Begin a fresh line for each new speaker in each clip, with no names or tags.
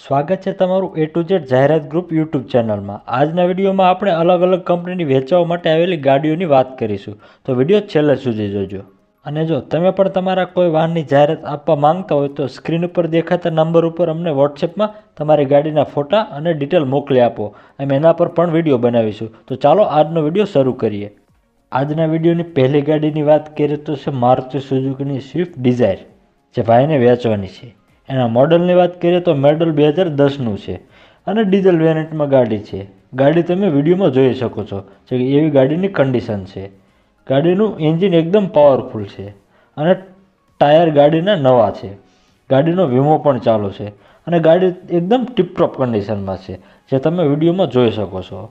સ્વાગત છે તમારું એ ટુ ઝેડ જાહેરાત ગ્રુપ યુટ્યુબ ચેનલમાં. આજના વિડીયોમાં આપણે અલગ અલગ કંપનીની વેચવા માટે આવેલી ગાડીઓની વાત કરીશું. તો વીડિયો છેલ્લે સુધી જોજો. અને જો તમે પણ તમારા કોઈ વાહનની જાહેરાત આપવા માંગતા હોય તો સ્ક્રીન ઉપર દેખાતા નંબર ઉપર અમને વોટ્સએપમાં તમારી ગાડીના ફોટા અને ડિટેલ મોકલી આપો. અમે એના પર પણ વીડિયો બનાવીશું. તો ચાલો આજનો વીડિયો શરૂ કરીએ. આજના વિડીયોની પહેલી ગાડીની વાત કરીએ તો છે મારુતિ સુઝુકીની સ્વિફ્ટ ડિઝાયર જે ભાઈને વેચવાની છે. એના મોડલની વાત કરીએ તો મોડલ બે હજાર દસનું છે અને ડીઝલ વેરિયન્ટમાં ગાડી છે. ગાડી તમે વિડીયોમાં જોઈ શકો છો કે એવી ગાડીની કન્ડિશન છે. ગાડીનું એન્જિન એકદમ પાવરફુલ છે અને ટાયર ગાડીના નવા છે. ગાડીનો વીમો પણ ચાલુ છે અને ગાડી એકદમ ટીપટોપ કન્ડિશનમાં છે જે તમે વિડીયોમાં જોઈ શકો છો.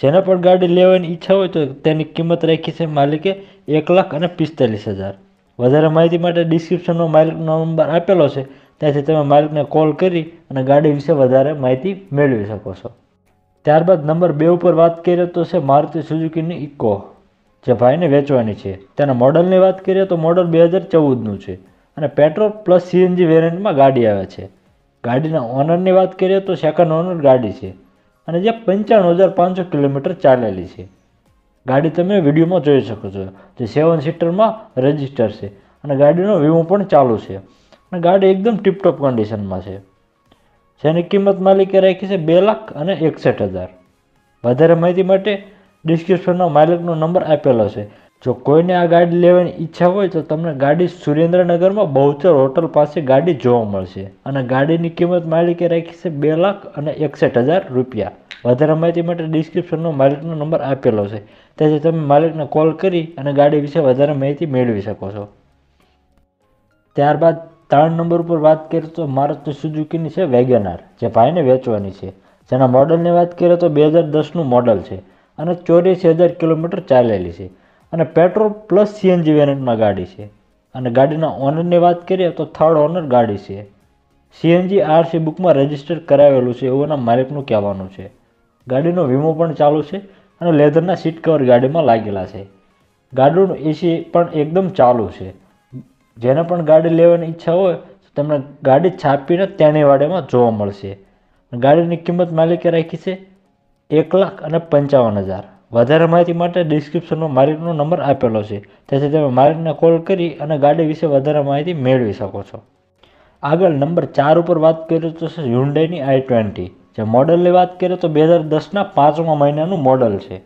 જેને પણ ગાડી લેવાની ઈચ્છા હોય તો તેની કિંમત રાખી છે માલિકે એક લાખ અને પિસ્તાલીસ હજાર. વધારે માહિતી માટે ડિસ્ક્રિપ્શનમાં માલિકનો નંબર આપેલો છે. ત્યાંથી તમે માલિકને કોલ કરી અને ગાડી વિશે વધારે માહિતી મેળવી શકો છો. ત્યારબાદ નંબર બે ઉપર વાત કરીએ તો છે મારુતિ સુઝુકીની ઇકો, જે ભાઈને વેચવાની છે. તેના મોડલની વાત કરીએ તો મોડલ બે હજાર ચૌદનું છે અને પેટ્રોલ પ્લસ સીએનજી વેરિયન્ટમાં ગાડી આવે છે. ગાડીના ઓનરની વાત કરીએ તો સેકન્ડ ઓનર ગાડી છે અને જે પંચાણું હજાર પાંચસો કિલોમીટર ચાલેલી છે. ગાડી તમે વિડીયોમાં જોઈ શકો છો, જે સેવન સીટરમાં રજિસ્ટર છે અને ગાડીનો વીમો પણ ચાલુ છે. અને ગાડી એકદમ ટીપટોપ કન્ડિશનમાં છે. જેની કિંમત માલિકે રાખી છે બે લાખ અને એકસઠ હજાર. વધારે માહિતી માટે ડિસ્ક્રિપ્શનમાં માલિકનો નંબર આપેલો છે. જો કોઈને આ ગાડી લેવાની ઈચ્છા હોય તો તમને ગાડી સુરેન્દ્રનગરમાં બહુચર હોટલ પાસે ગાડી જોવા મળશે. અને ગાડીની કિંમત માલિકે રાખી છે બે લાખ અને એકસઠ હજાર રૂપિયા. વધારે માહિતી માટે ડિસ્ક્રિપ્શનમાં માલિકનો નંબર આપેલો છે. તેથી તમે માલિકને કોલ કરી અને ગાડી વિશે વધારે માહિતી મેળવી શકો છો. ત્યારબાદ ત્રણ નંબર ઉપર વાત કરીએ તો મારુતિ સુઝુકીની છે વેગેનાર જે ભાઈને વેચવાની છે. જેના મોડલની વાત કરીએ તો બે હજાર દસનું મોડલ છે અને ચોર્યાસી હજાર કિલોમીટર ચાલેલી છે. અને પેટ્રોલ પ્લસ સીએનજી વેરિયન્ટમાં ગાડી છે. અને ગાડીના ઓનરની વાત કરીએ તો થર્ડ ઓનર ગાડી છે. સીએનજી આરસી બુકમાં રજિસ્ટર કરાવેલું છે એવું એના માલિકનું કહેવાનું છે. ગાડીનો વીમો પણ ચાલુ છે અને લેધરના સીટ કવર ગાડીમાં લાગેલા છે. ગાડીનું એસી પણ એકદમ ચાલુ છે. જેને પણ ગાડી લેવાની ઈચ્છા હોય, તો તમને ગાડી છાપીને તેની વાડેમાં જોવા મળશે. ગાડીની કિંમત માલિકે રાખી છે એક લાખ અને પંચાવન હજાર. વધારે માહિતી માટે ડિસ્ક્રિપ્શનમાં માલિકનો નંબર આપેલો છે. તેથી તમે માલિકને કોલ કરી અને ગાડી વિશે વધારે માહિતી મેળવી શકો છો. આગળ નંબર ચાર ઉપર વાત કરીએ તો છે હ્યુન્ડાઈની આઈ ટ્વેન્ટી. જે મોડલની વાત કરીએ તો બે હજાર દસના પાંચમા મહિનાનું મોડલ છે.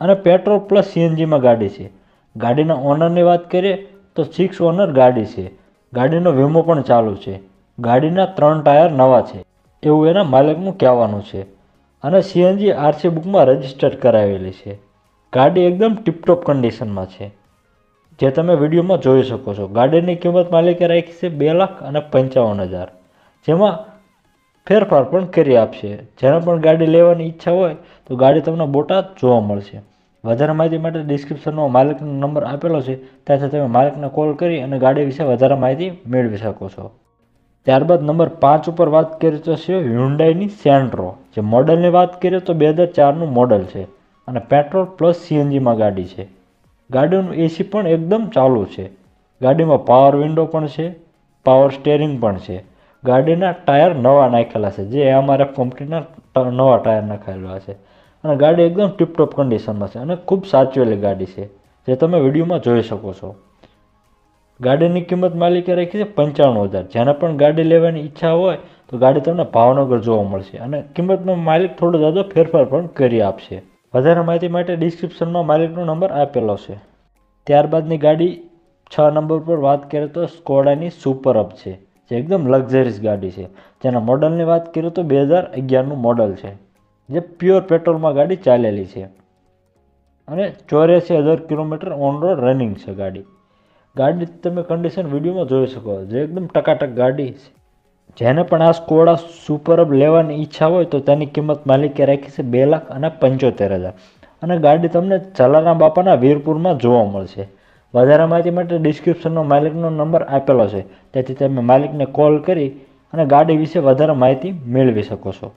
અને પેટ્રોલ પ્લસ સીએનજીમાં ગાડી છે. ગાડીના ઓનરની વાત કરીએ તો સિક્સ ઓનર ગાડી છે. ગાડીનો વીમો પણ ચાલુ છે. ગાડીના ત્રણ ટાયર નવા છે. એવું એના માલિકનું કહેવાનું છે. અને સીએનજી આરસી બુકમાં રજિસ્ટર કરાવેલી છે. ગાડી એકદમ ટીપટોપ કન્ડિશનમાં છે. જે તમે વિડીયોમાં જોઈ શકો છો. ગાડીની કિંમત માલિકે રાખી છે બે લાખ અને પંચાવન હજાર. જેમાં ફેરફાર પણ કરી આપશે. જેને પણ ગાડી લેવાની ઈચ્છા હોય તો ગાડી તમને બોટાદ જોવા મળશે. વધારે માહિતી માટે ડિસ્ક્રિપ્શનમાં માલિકનો નંબર આપેલો છે, ત્યાંથી તમે માલિકને કોલ કરી અને ગાડી વિશે વધારે માહિતી મેળવી શકો છો. ત્યારબાદ નંબર પાંચ ઉપર વાત કરીએ તો છે હ્યુન્ડાઈની સેન્ટ્રો જે મોડલની વાત કરીએ તો બે હજાર ચારનું મોડલ છે અને પેટ્રોલ પ્લસ સીએનજીમાં ગાડી છે. ગાડીનું એસી પણ એકદમ ચાલુ છે. ગાડીમાં પાવર વિન્ડો પણ છે પાવર સ્ટેરિંગ પણ છે. ગાડીના ટાયર નવા નાખેલા છે, જે એમઆરએફ કંપનીના નવા ટાયર નાખેલા છે. અને ગાડી એકદમ ટીપટોપ કન્ડિશનમાં છે અને ખૂબ સાચવેલી ગાડી છે, જે તમે વિડીયોમાં જોઈ શકો છો. ગાડીની કિંમત માલિકે રાખી છે પંચાણું હજાર. જેને પણ ગાડી લેવાની ઈચ્છા હોય, તો ગાડી તમને ભાવનગર જોવા મળશે અને કિંમતમાં માલિક થોડો જાદો ફેરફાર પણ કરી આપશે. વધારે માહિતી માટે ડિસ્ક્રિપ્શનમાં માલિકનો નંબર આપેલો છે. ત્યારબાદની ગાડી છ નંબર પર વાત કરીએ તો સ્કોડાની સુપર અપ છે, જે એકદમ લક્ઝરીસ ગાડી છે. જેના મોડલની વાત કરીએ તો બે હજાર અગિયારનું મોડલ છે. જે પ્યોર પેટ્રોલમાં ગાડી ચાલેલી છે. અને ચોર્યાસી હજાર કિલોમીટર ઓન રોડ રનિંગ છે ગાડી. ગાડી તમે કન્ડિશન વિડીયોમાં જોઈ શકો જે એકદમ ટકાટક ગાડી છે. જેને પણ આ સ્કોડા સુપરબ લેવાની ઈચ્છા હોય તો તેની કિંમત માલિકે રાખી છે બે લાખ અને પંચોતેર હજાર. અને ગાડી તમને ચલાના બાપાના વીરપુરમાં જોવા મળશે. વધારે માહિતી માટે ડિસ્ક્રિપ્શનમાં માલિકનો નંબર આપેલો છે. તેથી તમે માલિકને કોલ કરી અને ગાડી વિશે વધારે માહિતી મેળવી શકો છો.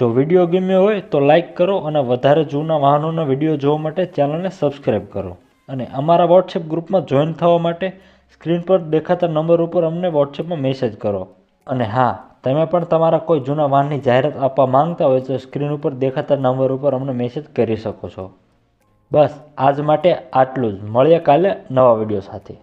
જો વીડિયો ગમ્યો હોય તો લાઈક કરો અને વધારે જૂના વાહનોના વીડિયો જોવા માટે ચેનલને સબસ્ક્રાઈબ કરો. અને અમારા વોટ્સએપ ગ્રુપમાં જોઈન થવા માટે સ્ક્રીન પર દેખાતા નંબર ઉપર અમને વોટ્સએપમાં મેસેજ કરો. અને હા, તમે પણ તમારા કોઈ જૂના વાહનની જાહેરાત આપવા માંગતા હોય તો સ્ક્રીન ઉપર દેખાતા નંબર ઉપર અમને મેસેજ કરી શકો છો. બસ, આજ માટે આટલું જ. મળીએ કાલે નવા વીડિયો સાથે.